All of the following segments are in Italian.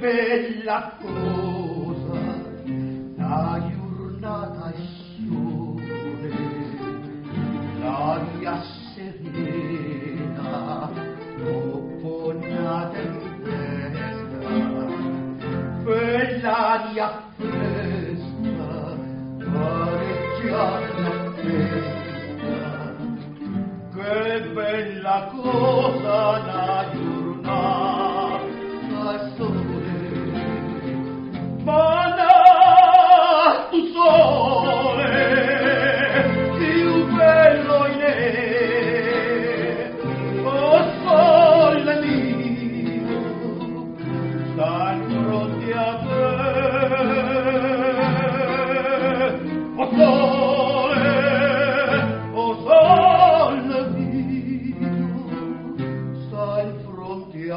bella cosa la giornata sole l'aria serena dopo una tempesta quell'aria fresca pareggiata la festa che bella cosa la giornata sole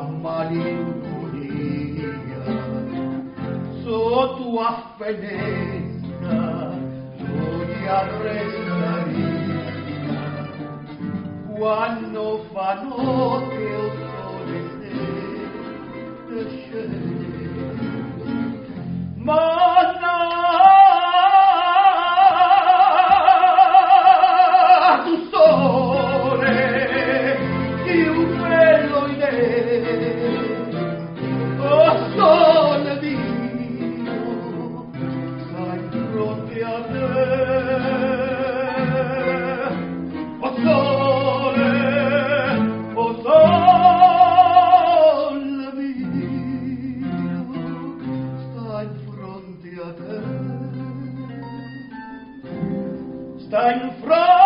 malinconia sotto a finestra l'odia restaria quando fa notte Time Freund.